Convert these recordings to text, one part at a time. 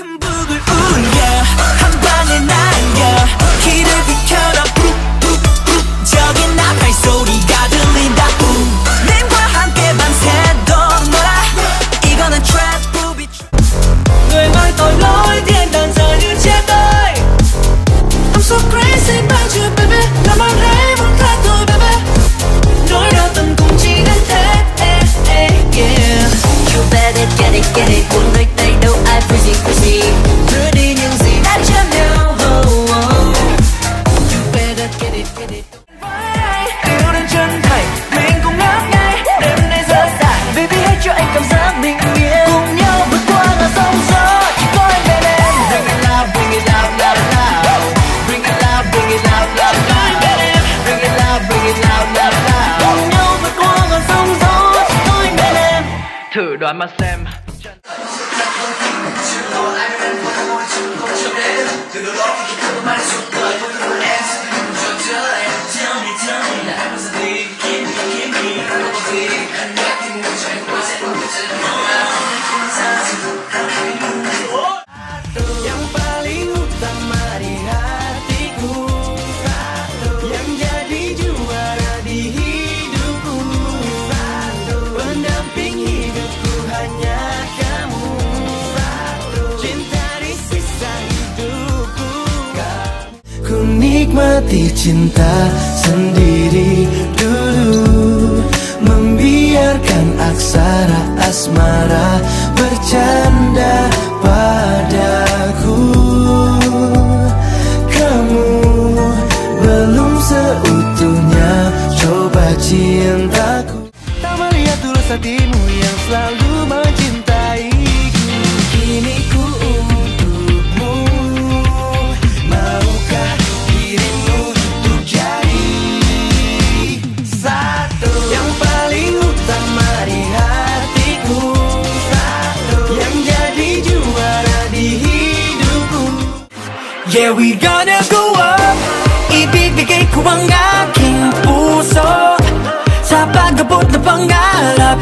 Come it. thử đoán mà xem. Tell me tell me menikmati cinta sendiri dulu. Membiarkan aksara asmara bercanda padaku. Kamu belum seutuhnya coba cintaku. Tak melihat tulus hatimu yang selalu mencintai. Yeah, we gonna go up. Ibibigay ko ang aking puso Sa pagabot na pangarap.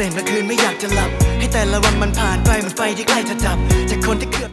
เสพเมื่อคืนไม่อยากจะหลับ ให้แต่ละวันมันผ่านไปมันไฟที่ใกล้จะดับ จากคนที่เกือบ